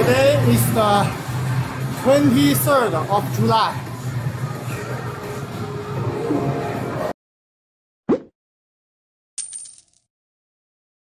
Today is the 23rd of July.